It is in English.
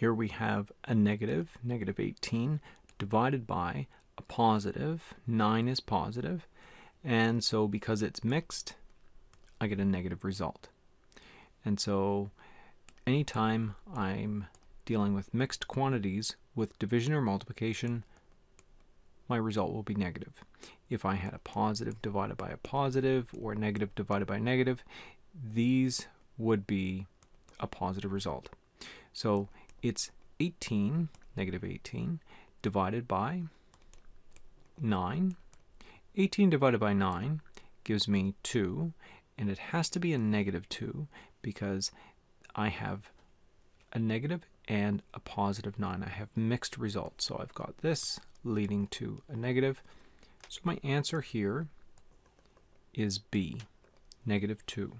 here we have a negative, negative 18, divided by a positive, 9 is positive, and so because it's mixed, I get a negative result. And so anytime I'm dealing with mixed quantities with division or multiplication, my result will be negative. If I had a positive divided by a positive or a negative divided by a negative, these would be a positive result. So it's 18, negative 18, divided by 9. 18 divided by 9 gives me 2, and it has to be a negative 2 because I have a negative and a positive 9. I have mixed results. So I've got this leading to a negative. So my answer here is B, negative 2.